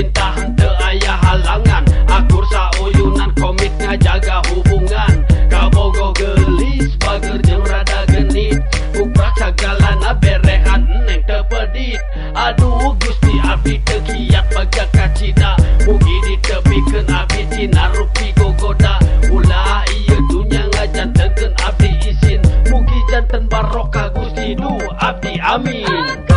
cinta teu aya halangan. Akur sauyunan komik ngajaga hubungan. Kabogo gelis bager jeung rada genit. Uprak sagalana berehan neng teu pedit aduh Gusti abdi teu kiat baga kacida mugi ditepikeun abdi tina rupi gogoda. Ulah ieu dunya ngajantenkeun abdi isin. Mugi janten barokah Gusti nu abdi amin.